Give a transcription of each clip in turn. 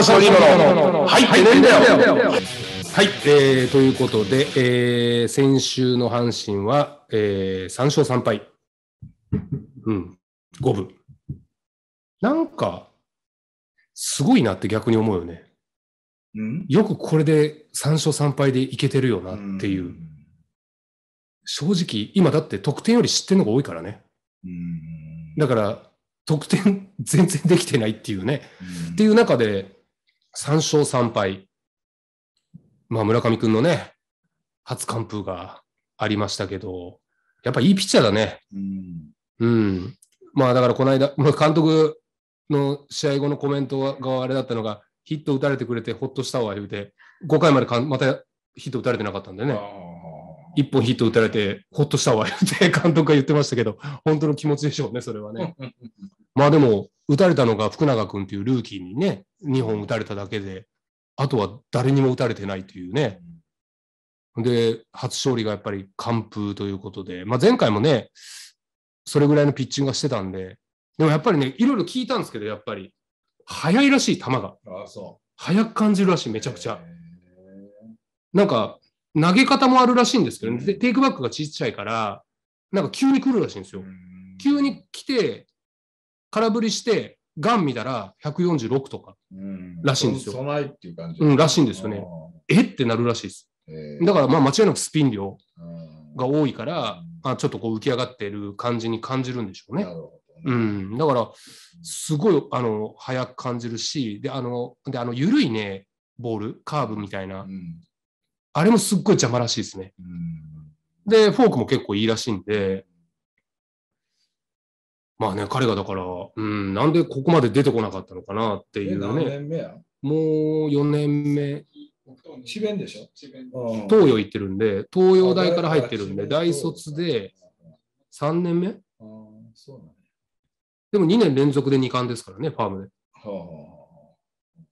の所持物入ってねえんだよ。はい、えー、ということで、えー、先週の阪神は、えー、3勝3敗。うん、5分。なんか、すごいなって逆に思うよね。うん？よくこれで3勝3敗でいけてるよなっていう。正直、今だって得点より失点の方が多いからね。うん。だから、得点全然できてないっていうね。うんっていう中で、3勝3敗。まあ、村上くんのね、初完封がありましたけど、やっぱいいピッチャーだね。うん。うん。まあ、だからこの間、まあ監督の試合後のコメントがあれだったのが、ヒット打たれてくれてほっとしたわ、言うて、5回までかんまたヒット打たれてなかったんでね。一本ヒット打たれて、ほっとしたわ、言って監督が言ってましたけど、本当の気持ちでしょうね、それはね。まあでも、打たれたのが福永君っていうルーキーにね、2本打たれただけで、あとは誰にも打たれてないというね。で、初勝利がやっぱり完封ということで、まあ前回もね、それぐらいのピッチングがしてたんで、でもやっぱりね、いろいろ聞いたんですけど、やっぱり、速いらしい、球が。ああ、そ速く感じるらしい、う。めちゃくちゃ。へなんか、投げ方もあるらしいんですけど、ね、でテイクバックがちっちゃいから、なんか急に来るらしいんですーよ。急に来て、空振りして、ガン見たら146とか、うん。らしいんですよ。備えっていう感じ。うんらしいんですよね。え？ってなるらしいです。だからまあ間違いなくスピン量うん。が多いからうん、あちょっとこう浮き上がってる感じに感じるんでしょうね。うね。ん。だから、すごい、あの、速く感じるし、で、あの、で、あの、緩いね、ボール、カーブみたいな。う、ん。あれもすっごい邪魔らしいですね。うん。で、フォークも結構いいらしいんで、まあね、彼がだから、うん、なんでここまで出てこなかったのかなっていうね。年目や？もう4年目、智弁でしょ？うん東洋行ってるんで、東洋大から入ってるんで、あ大卒で、3年目？あーそうなんや。でも2年連続で2冠ですからね、ファームで。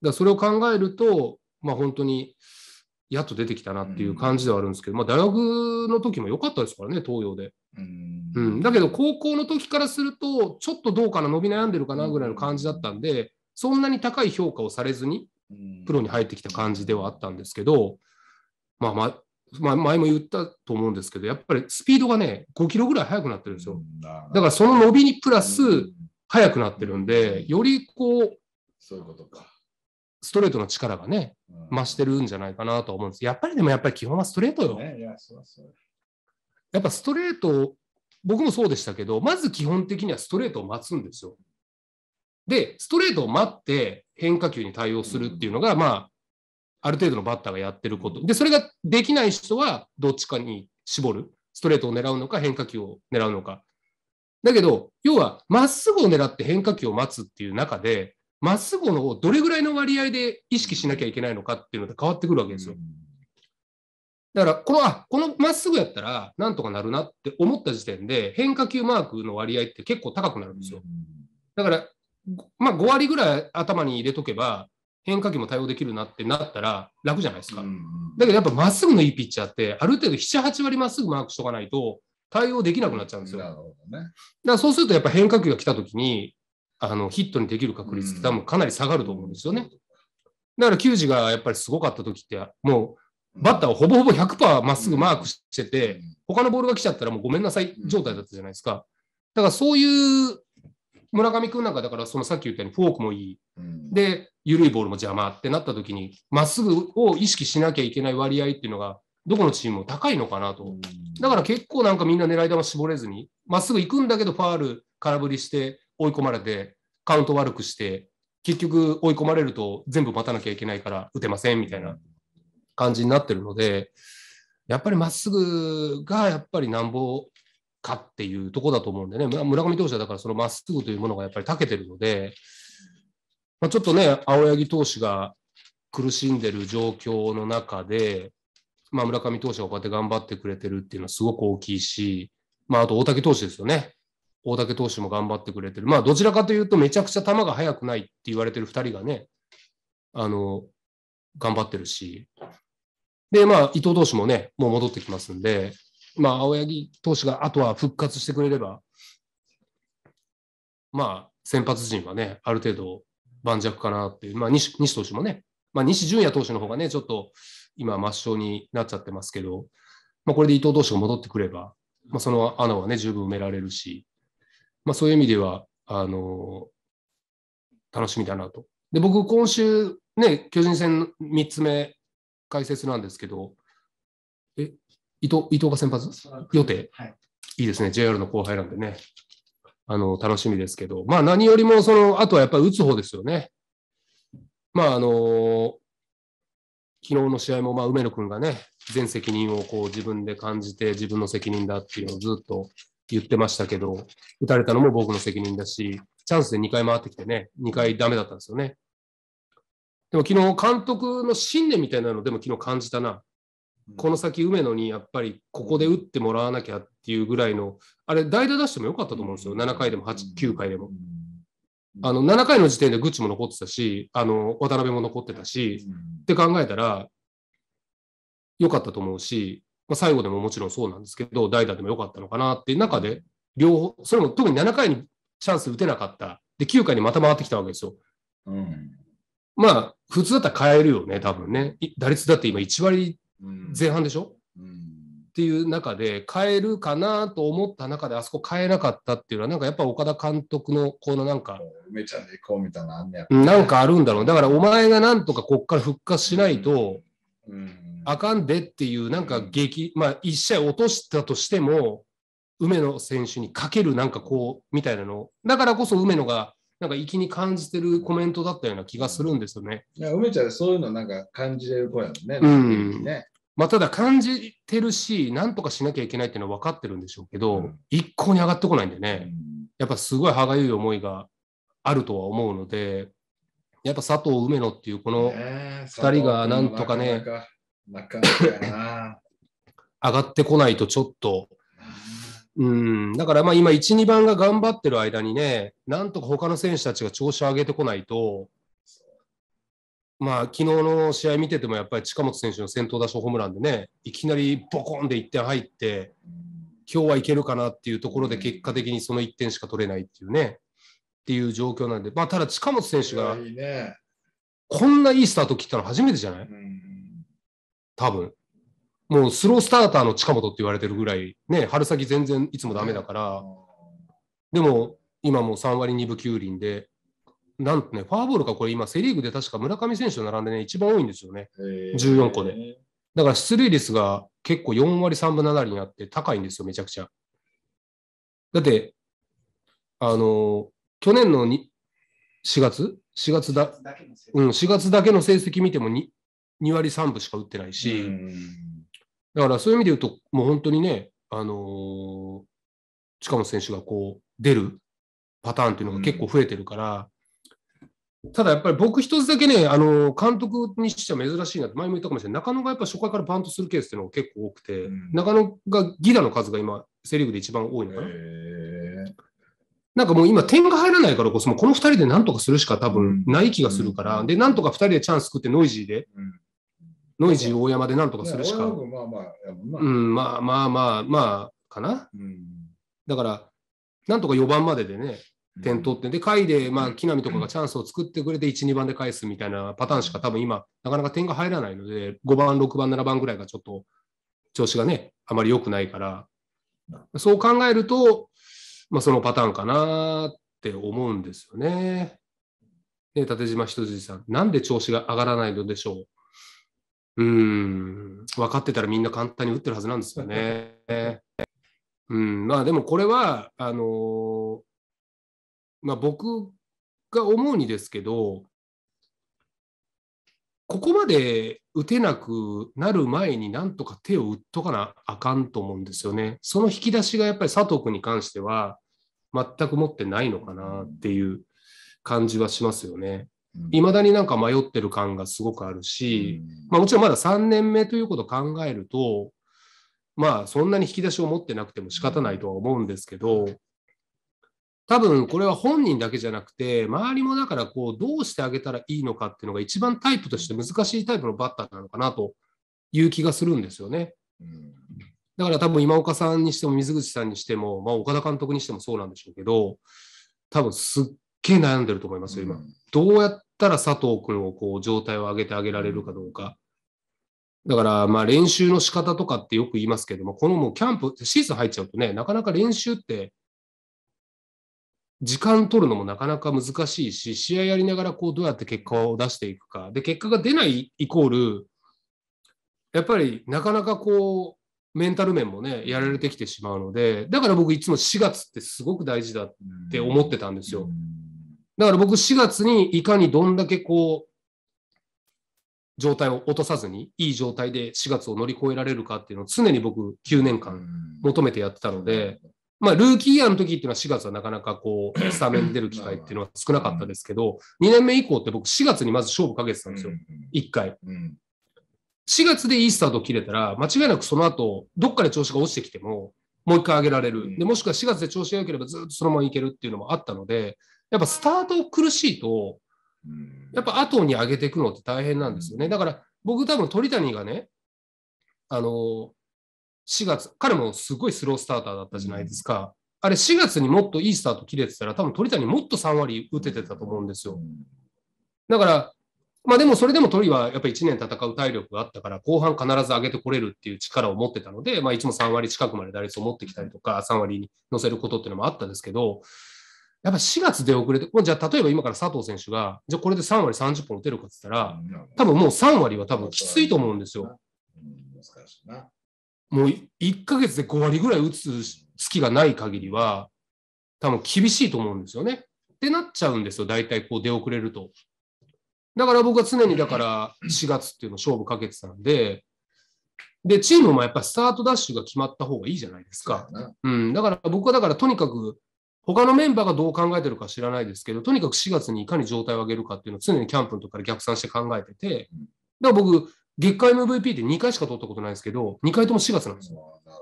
だそれを考えると、まあ本当に、やっと出てきたなっていう感じではあるんですけど、まあ大学の時も良かったですからね、東洋で。あうんうん、だけど高校の時からすると、ちょっとどうかな、伸び悩んでるかなぐらいの感じだったんで、そんなに高い評価をされずに、うんプロに入ってきた感じではあったんですけど、まあまあ、まあ、前も言ったと思うんですけど、やっぱりスピードがね、5キロぐらい速くなってるんですよ。うんだだからその伸びにプラスうん速くなってるんで、よりこう、そういうことか。ストレートの力がね、増してるんじゃないかなと思うんです。やっぱりでもやっぱり基本はストレートよ。ね、いや、そうそう。やっぱストレート、僕もそうでしたけど、まず基本的にはストレートを待つんですよ。で、ストレートを待って変化球に対応するっていうのが、まあ、ある程度のバッターがやってること。で、それができない人はどっちかに絞る。ストレートを狙うのか、変化球を狙うのか。だけど、要は、まっすぐを狙って変化球を待つっていう中で、まっすぐのをどれぐらいの割合で意識しなきゃいけないのかっていうので変わってくるわけですよ。だから、この、あ、このまっすぐやったら、なんとかなるなって思った時点で、変化球マークの割合って結構高くなるんですよ。だから、ごまあ、5割ぐらい頭に入れとけば、変化球も対応できるなってなったら楽じゃないですか。だけどやっぱまっすぐのいいピッチャーって、ある程度7、8割まっすぐマークしとかないと対応できなくなっちゃうんですよ。だかなるほどね。らそうするとやっぱ変化球が来た時に、あのヒットにできる確率って多分かなり下がると思うんですよね。だから球児がやっぱりすごかった時って、もうバッターはほぼほぼ100%まっすぐマークしてて、他のボールが来ちゃったらもうごめんなさい状態だったじゃないですか。だからそういう村上君なんかだからそのさっき言ったようにフォークもいい。うん、で、緩いボールも邪魔ってなった時に、まっすぐを意識しなきゃいけない割合っていうのが、どこのチームも高いのかなと。だから結構なんかみんな狙い球絞れずに、まっすぐ行くんだけどファール空振りして追い込まれて、カウント悪くして、結局追い込まれると全部待たなきゃいけないから打てませんみたいな感じになってるので、やっぱりまっすぐがやっぱりなんぼかっていうとこだと思うんでね、村上投手はだからそのまっすぐというものがやっぱり長けてるので、まあ、ちょっとね、青柳投手が苦しんでる状況の中で、まあ、村上投手がこうやって頑張ってくれてるっていうのはすごく大きいし、まあ、あと大竹投手ですよね。大竹投手も頑張ってくれてる。まあ、どちらかというと、めちゃくちゃ球が速くないって言われてる2人がね、あの、頑張ってるし。で、まあ、伊藤投手もね、もう戻ってきますんで、まあ、青柳投手があとは復活してくれれば、まあ、先発陣はね、ある程度盤石かなっていう、まあ西、西投手もね、まあ、西純也投手の方がね、ちょっと今、抹消になっちゃってますけど、まあ、これで伊藤投手が戻ってくれば、まあ、その穴はね、十分埋められるし、まあ、そういう意味では、あの楽しみだなと。で、僕、今週、ね、巨人戦3つ目解説なんですけど、え、伊藤伊藤が先発？予定？はい。いいですね、JR の後輩なんでね。あの、楽しみですけど、まあ何よりも、その、あとはやっぱり打つ方ですよね。まああの昨日の試合も、まあ、梅野君がね、全責任をこう自分で感じて、自分の責任だっていうのをずっと言ってましたけど、打たれたのも僕の責任だし、チャンスで2回回ってきてね、2回ダメだったんですよね。でも昨日監督の信念みたいなのでも昨日感じたな。この先梅野にやっぱりここで打ってもらわなきゃっていうぐらいの、あれ代打出してもよかったと思うんですよ。7回でも8、9回でも。あの、7回の時点でグッチも残ってたし、あの、渡辺も残ってたし、って考えたら、良かったと思うし、まあ、最後でももちろんそうなんですけど、代打でも良かったのかなっていう中で、両方、それも特に7回にチャンス打てなかった。で、9回にまた回ってきたわけですよ。うんまあ、普通だったら変えるよね、多分ね。い打率だって今1割うん。前半でしょ？うん。っていう中で変えるかなと思った中であそこ変えなかったっていうのはなんかやっぱ岡田監督のこのなんか梅ちゃんで行こうみたいなのあんねやなんかあるんだろう。だからお前がなんとかこっから復活しないとうん。あかんでっていうなんか激まあ一試合落としたとしても梅野選手にかけるなんかこうみたいなの。だからこそ梅野がなんか粋に感じてるコメントだったような気がするんですよね。いや梅ちゃんそういうのなんか感じれる子やもんね。うんねまあ、ただ感じてるし、なんとかしなきゃいけないっていうのは分かってるんでしょうけど、うん一向に上がってこないんでうね、んやっぱすごい歯がゆい思いがあるとは思うので、やっぱ佐藤、梅野っていうこのねえ二人がなんとかね。上がってこないとちょっと、うん、だからまあ今、1、2番が頑張ってる間にね、なんとか他の選手たちが調子を上げてこないと、まあ昨日の試合見ててもやっぱり近本選手の先頭打者ホームランでね、いきなりボコンで1点入って、今日はいけるかなっていうところで結果的にその1点しか取れないっていうね、っていう状況なんで、まあただ近本選手が。こんないいスタート切ったの初めてじゃない？うん多分。もうスロースターターの近本って言われてるぐらい、ね、春先全然いつもダメだから、でも今もう3割2分9厘で、なんとね、フォアボールかこれ今セリーグで確か村上選手と並んでね、一番多いんですよね。えー14個で。だから出塁率が結構4割3分7厘にあって高いんですよ、めちゃくちゃ。だって、あの、去年のに4月 ?4 月だ、うん、4月だけの成績見ても 2, 2割3分しか打ってないし、うんだからそういう意味で言うと、もう本当にね、あのー近本選手がこう出るパターンっていうのが結構増えてるから、ただやっぱり僕一つだけね、あのー監督にしては珍しいなって前も言ったかもしれない、中野がやっぱ初回からバントするケースっていうのが結構多くて、うん。中野がギダの数が今、セ・リーグで一番多いのかな。えー。なんかもう今、点が入らないからこそ、もうこの2人で何とかするしか多分ない気がするから、うん。で、なんとか2人でチャンス作って、ノイジーで、うんノイジー大山で何とかするしか。まあまあうん、まあまあまあまあ、かな。うんだから、なんとか4番まででね、点取って、で、下位で、まあ、木浪とかがチャンスを作ってくれて、1、2番で返すみたいなパターンしか多分今、なかなか点が入らないので、5番、6番、7番ぐらいがちょっと調子がね、あまり良くないから、そう考えると、まあ、そのパターンかなって思うんですよね。ね、縦島人筋さん、なんで調子が上がらないのでしょう？うーん、分かってたらみんな簡単に打ってるはずなんですよね。うん、まあでもこれは、あのーまあ僕が思うにですけど、ここまで打てなくなる前になんとか手を打っとかなあかんと思うんですよね。その引き出しがやっぱり佐藤君に関しては全く持ってないのかなっていう感じはしますよね。いまだになんか迷ってる感がすごくあるし、まあ、もちろんまだ3年目ということを考えると、まあそんなに引き出しを持ってなくても仕方ないとは思うんですけど、多分これは本人だけじゃなくて、周りもだからこうどうしてあげたらいいのかっていうのが一番タイプとして難しいタイプのバッターなのかなという気がするんですよね。うん。だから多分今岡さんにしても水口さんにしても、まあ、岡田監督にしてもそうなんでしょうけど、多分すっげえ悩んでると思いますよ、今。うんどうやったら佐藤君をこう状態を上げてあげられるかどうか。だから、まあ練習の仕方とかってよく言いますけども、このもうキャンプ、シーズン入っちゃうとね、なかなか練習って、時間取るのもなかなか難しいし、試合やりながらこうどうやって結果を出していくか。で、結果が出ないイコール、やっぱりなかなかこう、メンタル面もね、やられてきてしまうので、だから僕いつも4月ってすごく大事だって思ってたんですよ。だから僕4月にいかにどんだけこう、状態を落とさずに、いい状態で4月を乗り越えられるかっていうのを常に僕9年間求めてやってたので、まあルーキーイヤーの時っていうのは4月はなかなかこう、スタメン出る機会っていうのは少なかったですけど、2年目以降って僕4月にまず勝負かけてたんですよ。1回。うん4月でいいスタートを切れたら、間違いなくその後、どっかで調子が落ちてきても、もう一回上げられる。でもしくは4月で調子が良ければずっとそのままいけるっていうのもあったので、やっぱスタート苦しいと、うんやっぱ後に上げていくのって大変なんですよね。だから僕多分鳥谷がね、あの、4月、彼もすごいスロースターターだったじゃないですか。あれ4月にもっといいスタート切れてたら、多分鳥谷もっと3割打ててたと思うんですよ。だから、まあでもそれでも鳥はやっぱり1年戦う体力があったから、後半必ず上げてこれるっていう力を持ってたので、まあいつも3割近くまで打率を持ってきたりとか、3割に乗せることっていうのもあったんですけど、やっぱ4月出遅れて、じゃあ例えば今から佐藤選手が、じゃあこれで3割30本打てるかって言ったら、多分もう3割は多分きついと思うんですよ。もう1ヶ月で5割ぐらい打つ隙がない限りは、多分厳しいと思うんですよね。ってなっちゃうんですよ、大体こう出遅れると。だから僕は常にだから4月っていうの勝負かけてたんで、で、チームもやっぱスタートダッシュが決まった方がいいじゃないですか。な。うん、だから僕はだからとにかく、他のメンバーがどう考えてるか知らないですけど、とにかく4月にいかに状態を上げるかっていうのを常にキャンプの時から逆算して考えてて、だから僕、月間 MVP って2回しか取ったことないですけど、2回とも4月なんですよ。なる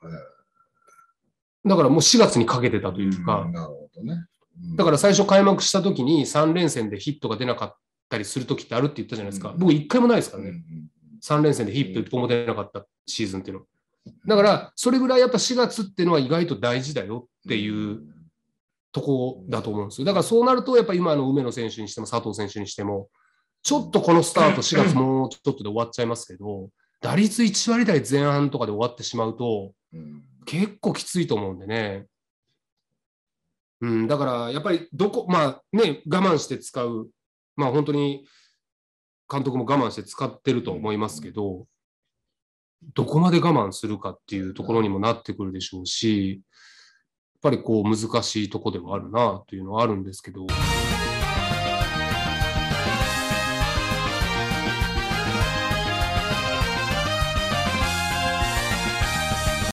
ほどはいだからもう4月にかけてたというかん、なるほどね。うんだから最初開幕した時に3連戦でヒットが出なかったりする時ってあるって言ったじゃないですか。うん僕1回もないですからね。うんうん3連戦でヒット1本も出なかったシーズンっていうの。だから、それぐらいやっぱ4月っていうのは意外と大事だよっていうとこだと思うんですよ。だからそうなると、やっぱ今の梅野選手にしても佐藤選手にしても、ちょっとこのスタート4月もうちょっとで終わっちゃいますけど、打率1割台前半とかで終わってしまうと、うん結構きついと思うんでね。うん、だからやっぱりどこ、まあね、我慢して使う、まあ本当に監督も我慢して使ってると思いますけど、どこまで我慢するかっていうところにもなってくるでしょうし、ぱりこう難しいとこではあるなというのはあるんですけど。